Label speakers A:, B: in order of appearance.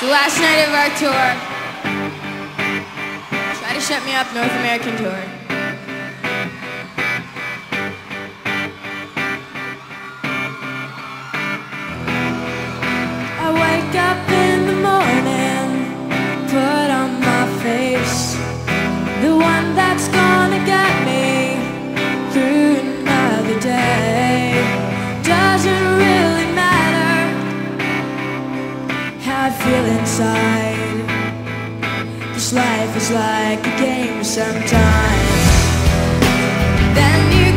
A: It's the last night of our tour. Try to shut me up, North American tour.
B: I wake up in the morning, put on my face, the one that's gonna feel inside. This life is like a game sometimes. Then you.